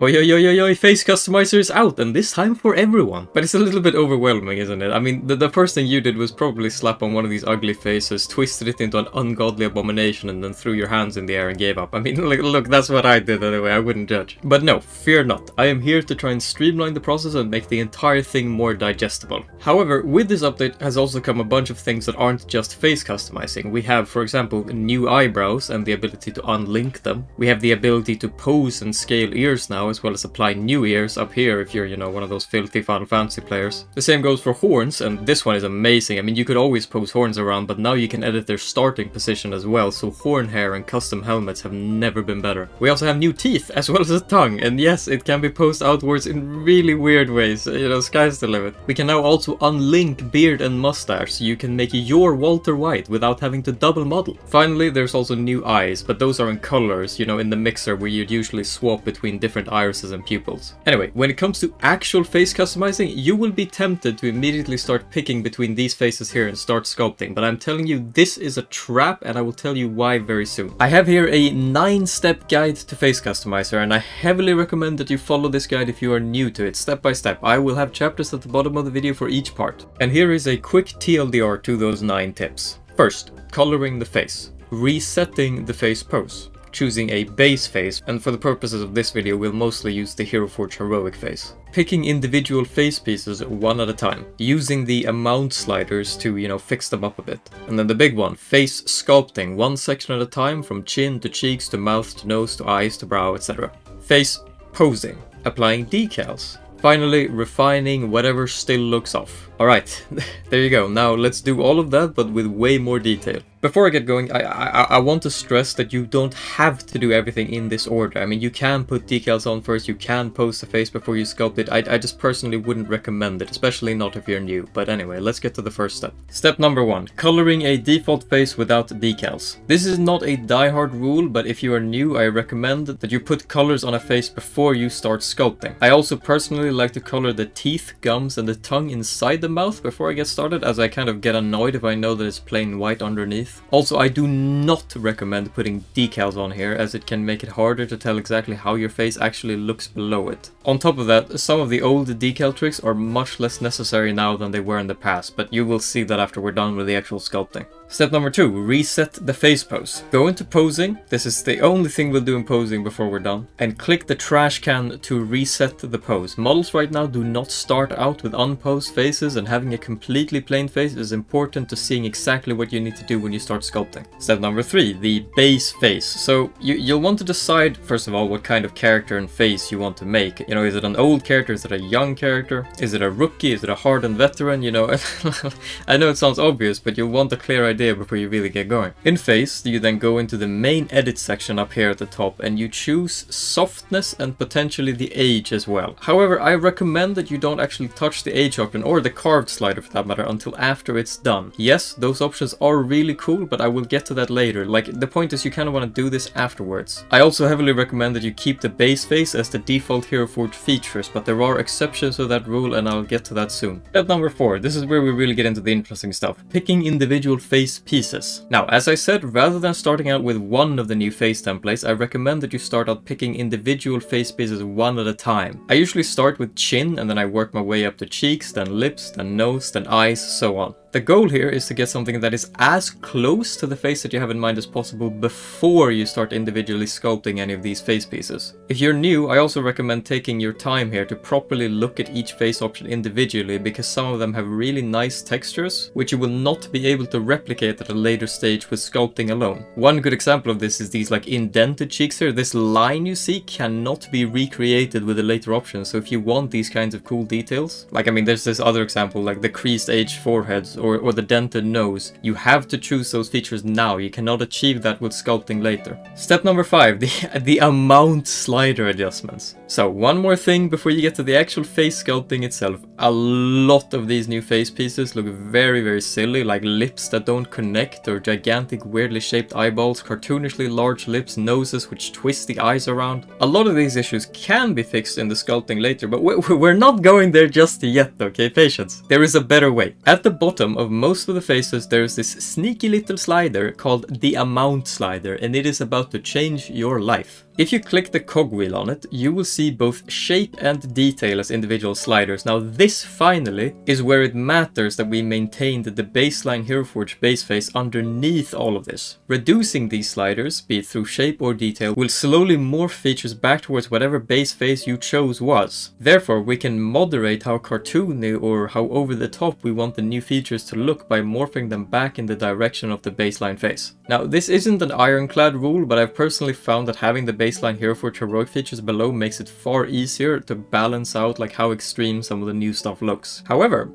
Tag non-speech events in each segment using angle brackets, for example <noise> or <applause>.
Oi, oi, oi, oi, face customizer is out, and this time for everyone. But it's a little bit overwhelming, isn't it? I mean, the, the first thing you did was probably slap on one of these ugly faces, twisted it into an ungodly abomination, and then threw your hands in the air and gave up. I mean, <laughs> look, that's what I did anyway, I wouldn't judge. But no, fear not. I am here to try and streamline the process and make the entire thing more digestible. However, with this update has also come a bunch of things that aren't just face customizing. We have, for example, new eyebrows and the ability to unlink them. We have the ability to pose and scale ears now as well as apply new ears up here if you're, you know, one of those filthy Final Fantasy players. The same goes for horns, and this one is amazing. I mean, you could always pose horns around, but now you can edit their starting position as well, so horn hair and custom helmets have never been better. We also have new teeth, as well as a tongue, and yes, it can be posed outwards in really weird ways, you know, sky's the limit. We can now also unlink beard and mustache, so you can make your Walter White without having to double model. Finally, there's also new eyes, but those are in colors, you know, in the mixer where you'd usually swap between different irises and pupils. Anyway, when it comes to actual face customizing, you will be tempted to immediately start picking between these faces here and start sculpting, but I'm telling you this is a trap and I will tell you why very soon. I have here a 9-step guide to face customizer and I heavily recommend that you follow this guide if you are new to it, step by step. I will have chapters at the bottom of the video for each part. And here is a quick TLDR to those 9 tips. First, coloring the face. Resetting the face pose choosing a base face, and for the purposes of this video we'll mostly use the Hero Forge Heroic face. Picking individual face pieces one at a time, using the amount sliders to, you know, fix them up a bit. And then the big one, face sculpting, one section at a time from chin to cheeks to mouth to nose to eyes to brow, etc. Face posing, applying decals. Finally, refining whatever still looks off. Alright, <laughs> there you go. Now let's do all of that, but with way more detail. Before I get going, I, I, I want to stress that you don't have to do everything in this order. I mean, you can put decals on first, you can pose the face before you sculpt it. I, I just personally wouldn't recommend it, especially not if you're new. But anyway, let's get to the first step. Step number one, coloring a default face without decals. This is not a die-hard rule, but if you are new, I recommend that you put colors on a face before you start sculpting. I also personally like to color the teeth, gums, and the tongue inside the mouth before I get started, as I kind of get annoyed if I know that it's plain white underneath underneath. Also, I do not recommend putting decals on here as it can make it harder to tell exactly how your face actually looks below it. On top of that, some of the old decal tricks are much less necessary now than they were in the past, but you will see that after we're done with the actual sculpting. Step number two, reset the face pose. Go into posing, this is the only thing we'll do in posing before we're done, and click the trash can to reset the pose. Models right now do not start out with unposed faces and having a completely plain face is important to seeing exactly what you need to do when you start sculpting. Step number three, the base face. So you, you'll want to decide, first of all, what kind of character and face you want to make. You know, is it an old character? Is it a young character? Is it a rookie? Is it a hardened veteran? You know, <laughs> I know it sounds obvious, but you'll want a clear idea idea before you really get going. In Face, you then go into the main edit section up here at the top and you choose softness and potentially the age as well. However, I recommend that you don't actually touch the age option or the carved slider for that matter until after it's done. Yes, those options are really cool, but I will get to that later. Like, the point is you kind of want to do this afterwards. I also heavily recommend that you keep the base face as the default Hero Forge features, but there are exceptions to that rule and I'll get to that soon. Step number 4, this is where we really get into the interesting stuff. Picking individual face face pieces. Now, as I said, rather than starting out with one of the new face templates, I recommend that you start out picking individual face pieces one at a time. I usually start with chin and then I work my way up to cheeks, then lips, then nose, then eyes, so on. The goal here is to get something that is as close to the face that you have in mind as possible before you start individually sculpting any of these face pieces. If you're new, I also recommend taking your time here to properly look at each face option individually because some of them have really nice textures, which you will not be able to replicate at a later stage with sculpting alone. One good example of this is these like indented cheeks here. This line you see cannot be recreated with the later options, so if you want these kinds of cool details, like I mean there's this other example like the creased edge foreheads or, or the dented nose, you have to choose those features now. You cannot achieve that with sculpting later. Step number five, <laughs> the, the amount slider adjustments. So one more thing before you get to the actual face sculpting itself. A lot of these new face pieces look very, very silly, like lips that don't connect or gigantic weirdly shaped eyeballs, cartoonishly large lips, noses which twist the eyes around. A lot of these issues can be fixed in the sculpting later, but <laughs> we're not going there just yet, okay? Patience. There is a better way. At the bottom bottom of most of the faces there is this sneaky little slider called the amount slider and it is about to change your life. If you click the cogwheel on it, you will see both shape and detail as individual sliders. Now this finally is where it matters that we maintain the baseline Hero Forge base face underneath all of this. Reducing these sliders, be it through shape or detail, will slowly morph features back towards whatever base face you chose was. Therefore, we can moderate how cartoony or how over the top we want the new features to look by morphing them back in the direction of the baseline face. Now, this isn't an ironclad rule, but I've personally found that having the baseline Hero Forge heroic features below makes it far easier to balance out like how extreme some of the new stuff looks. However,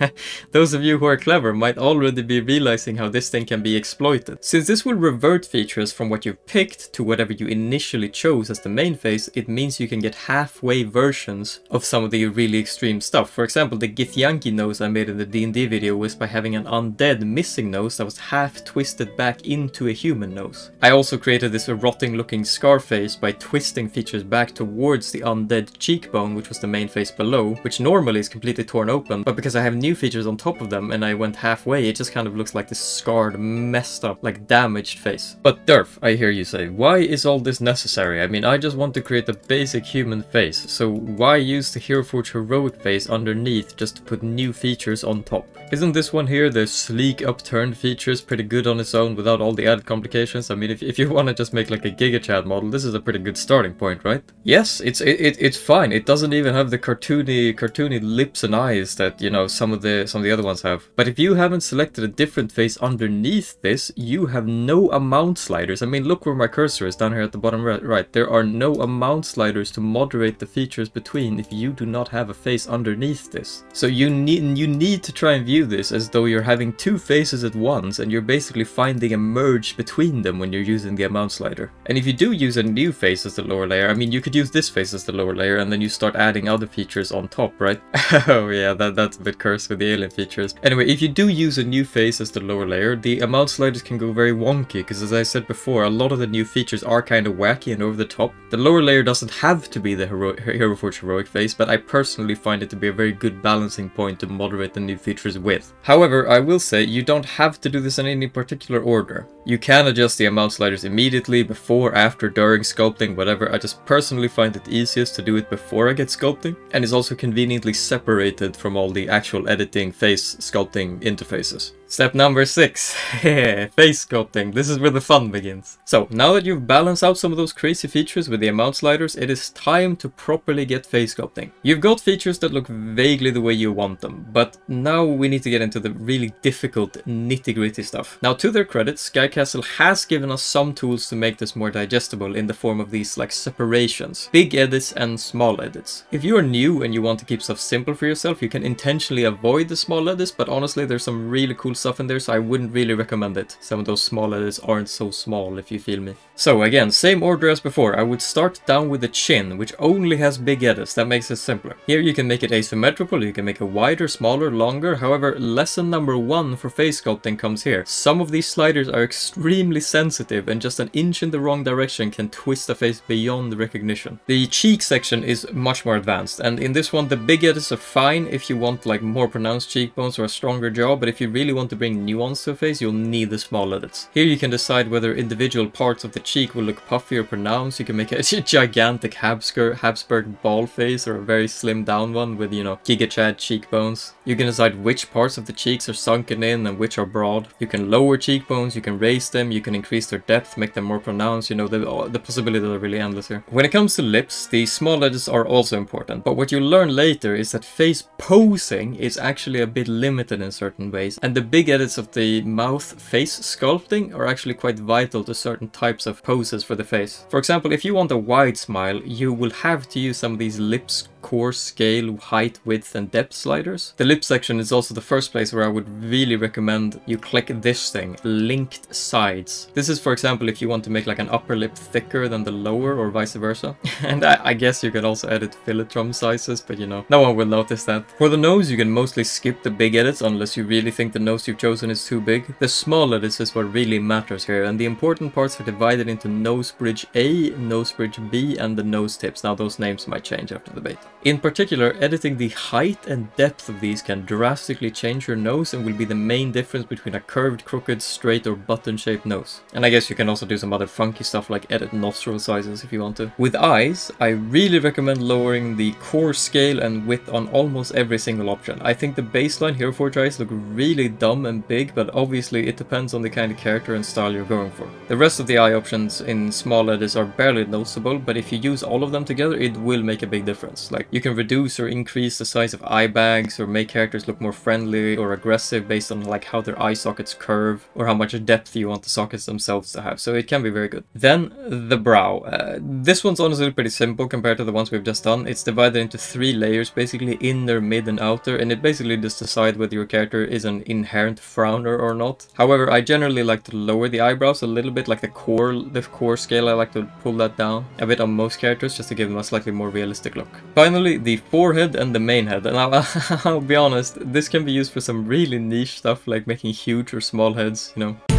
<laughs> those of you who are clever might already be realizing how this thing can be exploited. Since this will revert features from what you've picked to whatever you initially chose as the main face, it means you can get halfway versions of some of the really extreme stuff. For example, the Githyanki nose I made in the D&D video was by having an undead missing nose that was half twisted back into a human nose. I also created this rotting looking scar face by twisting features back towards the undead cheekbone which was the main face below, which normally is completely torn open, but because I have new features on top of them and I went halfway, it just kind of looks like this scarred, messed up, like damaged face. But Derf, I hear you say, why is all this necessary? I mean, I just want to create a basic human face, so why use the Hero Forge heroic face underneath just to put new features on top? Isn't this one here, the sleek upturned features, pretty good on its own without all the added complications? I mean, if, if you <laughs> want to just make like a GigaChad model, this is a pretty good starting point, right? Yes, it's it, it, it's fine. It doesn't even have the cartoony cartoony lips and eyes that, you know, some of the some of the other ones have. But if you haven't selected a different face underneath this, you have no amount sliders. I mean, look where my cursor is down here at the bottom right. right. There are no amount sliders to moderate the features between if you do not have a face underneath this. So you need you need to try and view this as though you're having two faces at once and you're basically finding a merge between them when you're using the amount slider. And if you do use a new face as the lower layer, I mean you could use this face as the lower layer and then you start adding other features on top, right? <laughs> oh yeah, that, that's a bit cursed with the alien features. Anyway, if you do use a new face as the lower layer, the amount sliders can go very wonky because as I said before, a lot of the new features are kind of wacky and over the top. The lower layer doesn't have to be the hero Hero Forge heroic face, but I personally find it to be a very good balancing point to moderate the new features with. However, I will say you don't have to do this in any particular order. You can adjust the amount sliders immediately, before, after, during sculpting, whatever. I just personally find it easiest to do it before I get sculpting, and is also conveniently separated from all the actual editing face sculpting interfaces. Step number six, <laughs> face sculpting. This is where the fun begins. So now that you've balanced out some of those crazy features with the amount sliders, it is time to properly get face sculpting. You've got features that look vaguely the way you want them, but now we need to get into the really difficult nitty gritty stuff. Now to their credit, Skycastle has given us some tools to make this more digestible in the form of these like separations, big edits and small edits. If you are new and you want to keep stuff simple for yourself, you can intentionally avoid the small edits, but honestly there's some really cool stuff in there, so I wouldn't really recommend it. Some of those small edits aren't so small, if you feel me. So again, same order as before. I would start down with the chin, which only has big edits. That makes it simpler. Here you can make it asymmetrical, you can make it wider, smaller, longer. However, lesson number one for face sculpting comes here. Some of these sliders are extremely sensitive and just an inch in the wrong direction can twist the face beyond recognition. The cheek section is much more advanced, and in this one the big edits are fine if you want like more pronounced cheekbones or a stronger jaw, but if you really want to bring nuance to a face, you'll need the small edits. Here you can decide whether individual parts of the cheek will look puffy or pronounced. You can make a <laughs> gigantic Habsburg, Habsburg ball face or a very slim down one with, you know, Giga Chad cheekbones. You can decide which parts of the cheeks are sunken in and which are broad. You can lower cheekbones, you can raise them, you can increase their depth, make them more pronounced. You know, the, uh, the possibilities are really endless here. When it comes to lips, the small edits are also important. But what you learn later is that face posing is actually a bit limited in certain ways. And the big edits of the mouth face sculpting are actually quite vital to certain types of poses for the face. For example, if you want a wide smile, you will have to use some of these lips core scale, height, width and depth sliders. The lip section is also the first place where I would really recommend you click this thing, linked sides. This is for example if you want to make like an upper lip thicker than the lower or vice versa. <laughs> and I, I guess you could also edit philtrum sizes, but you know, no one will notice that. For the nose, you can mostly skip the big edits unless you really think the nose you've chosen is too big. The small edits is what really matters here, and the important parts are divided into nose bridge A, nose bridge B, and the nose tips. Now those names might change after the beta. In particular, editing the height and depth of these can drastically change your nose and will be the main difference between a curved, crooked, straight or button-shaped nose. And I guess you can also do some other funky stuff like edit nostril sizes if you want to. With eyes, I really recommend lowering the core scale and width on almost every single option. I think the baseline Hero Forge eyes look really dumb and big, but obviously it depends on the kind of character and style you're going for. The rest of the eye options in small edits are barely noticeable, but if you use all of them together, it will make a big difference. Like, you can reduce or increase the size of eye bags, or make characters look more friendly or aggressive based on like how their eye sockets curve, or how much depth you want the sockets themselves to have, so it can be very good. Then, the brow. Uh, this one's honestly pretty simple compared to the ones we've just done. It's divided into three layers, basically inner, mid, and outer, and it basically just decides whether your character is an inherent frowner or not. However, I generally like to lower the eyebrows a little bit, like the core, the core scale, I like to pull that down a bit on most characters just to give them a slightly more realistic look. Finally, the forehead and the main head. And I'll, <laughs> I'll be honest, this can be used for some really niche stuff like making huge or small heads, you know.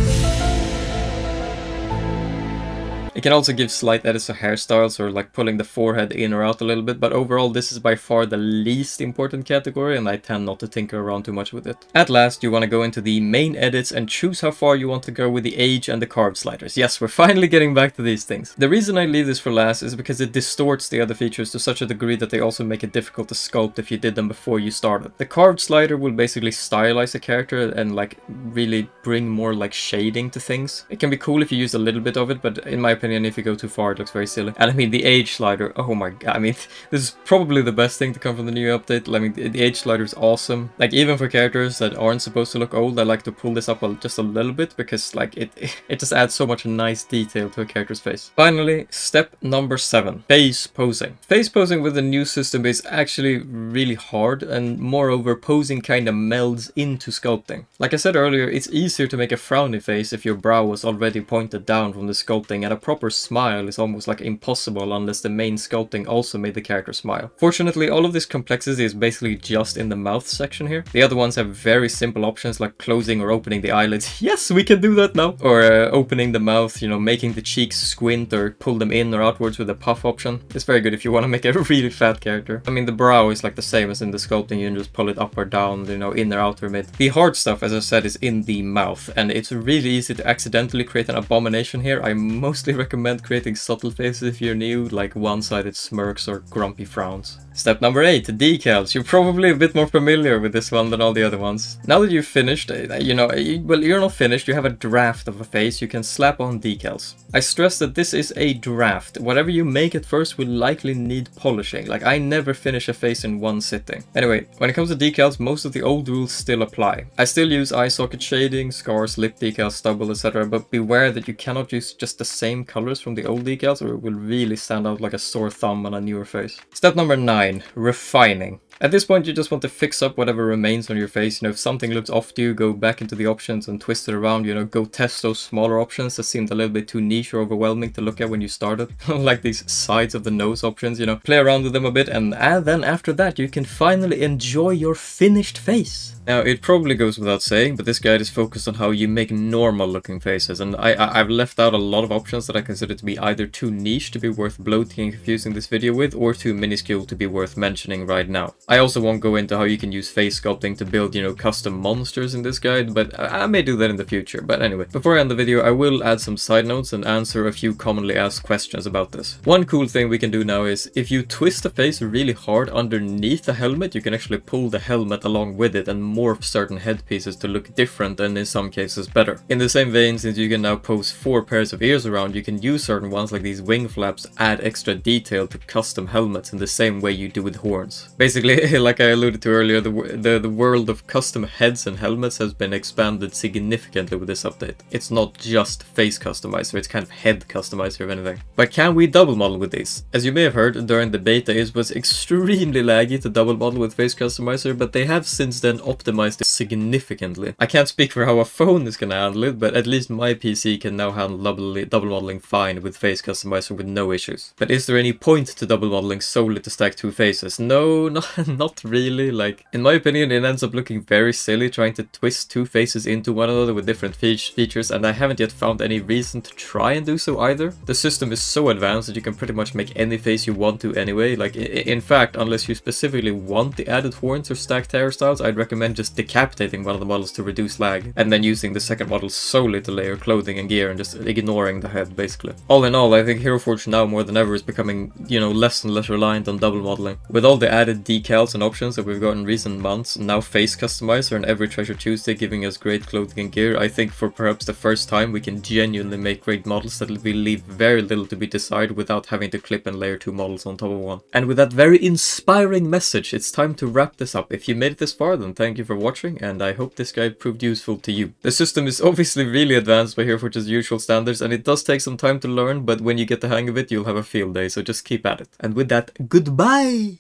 It can also give slight edits to hairstyles or like pulling the forehead in or out a little bit, but overall this is by far the least important category and I tend not to tinker around too much with it. At last, you want to go into the main edits and choose how far you want to go with the age and the carve sliders. Yes, we're <laughs> finally getting back to these things. The reason I leave this for last is because it distorts the other features to such a degree that they also make it difficult to sculpt if you did them before you started. The carved slider will basically stylize a character and like really bring more like shading to things. It can be cool if you use a little bit of it, but in my opinion opinion, if you go too far, it looks very silly. And I mean, the age slider, oh my god, I mean, <laughs> this is probably the best thing to come from the new update. I mean, the age slider is awesome. Like, even for characters that aren't supposed to look old, I like to pull this up just a little bit because, like, it, <laughs> it just adds so much nice detail to a character's face. Finally, step number seven, face posing. Face posing with the new system is actually really hard, and moreover, posing kind of melds into sculpting. Like I said earlier, it's easier to make a frowny face if your brow was already pointed down from the sculpting and a proper smile is almost like impossible unless the main sculpting also made the character smile. Fortunately, all of this complexity is basically just in the mouth section here. The other ones have very simple options like closing or opening the eyelids. <laughs> Yes, we can do that now! Or uh, opening the mouth, you know, making the cheeks squint or pull them in or outwards with a puff option. It's very good if you want to make a <laughs> really fat character. I mean, the brow is like the same as in the sculpting, you can just pull it up or down, you know, in or outer mid. The hard stuff, as I said, is in the mouth, and it's really easy to accidentally create an abomination here. I mostly <laughs> recommend recommend creating subtle faces if you're new, like one-sided smirks or grumpy frowns. Step number 8, decals. You're probably a bit more familiar with this one than all the other ones. Now that you've finished, uh, you know, well you're not finished, you have a draft of a face, you can slap on decals. I stress that this is a draft. Whatever you make at first will likely need polishing, like I never finish a face in one sitting. Anyway, when it comes to decals, most of the old rules still apply. I still use eye socket shading, scars, lip decals, stubble, etc. But beware that you cannot use just the same colors from the old decals or it will really stand out like a sore thumb on a newer face. Step number 9 9. Refining. At this point, you just want to fix up whatever remains on your face. You know, if something looks off to you, go back into the options and twist it around. You know, go test those smaller options that seemed a little bit too niche or overwhelming to look at when you started. <laughs> like these sides of the nose options, you know, play around with them a bit. And, and then after that, you can finally enjoy your finished face. Now, it probably goes without saying, but this guide is focused on how you make normal looking faces. And I, have left out a lot of options that I consider to be either too niche to be worth bloating and confusing this video with, or too minuscule to be worth mentioning right now. I also won't go into how you can use face sculpting to build, you know, custom monsters in this guide, but I, may do that in the future. But anyway, before I end the video, I will add some side notes and answer a few commonly asked questions about this. One cool thing we can do now is, if you twist the face really hard underneath the helmet, you can actually pull the helmet along with it and morph certain headpieces to look different and in some cases better. In the same vein, since you can now pose four pairs of ears around, you can use certain ones like these wing flaps add extra detail to custom helmets in the same way you do with horns. Basically, <laughs> like I alluded to earlier, the, the, the world of custom heads and helmets has been expanded significantly with this update. It's not just face customizer, it's kind of head customizer if anything. But can we double model with these? As you may have heard, during the beta it was extremely laggy to double model with face customizer, but they have since then optimized it significantly. I can't speak for how a phone is gonna handle it, but at least my PC can now handle double, double modeling fine with face customizer with no issues. But is there any point to double modeling solely to stack two faces? No, <laughs> not, <laughs> not really. Like, in my opinion, it ends up looking very silly trying to twist two faces into one another with different fe features, and I haven't yet found any reason to try and do so either. The system is so advanced that you can pretty much make any face you want to anyway. Like, in fact, unless you specifically want the added horns or stacked hairstyles, I'd recommend just decapitating one of the models to reduce lag, and then using the second model solely to layer clothing and gear and just ignoring the head basically. All in all, I think Hero Forge now more than ever is becoming, you know, less and less reliant on double modeling. With all the added decals and options that we've got in recent months, now face customizer and every Treasure Tuesday giving us great clothing and gear, I think for perhaps the first time we can genuinely make great models that will leave very little to be desired without having to clip and layer two models on top of one. And with that very inspiring message, it's time to wrap this up. If you made it this far, then thank you for watching, and I hope this guide proved useful to you. The system is <laughs> obviously really advanced by Heroforge's usual standards, and it does take some time to learn, but when you get the hang of it, you'll have a field day, so just keep at it. And with that, goodbye!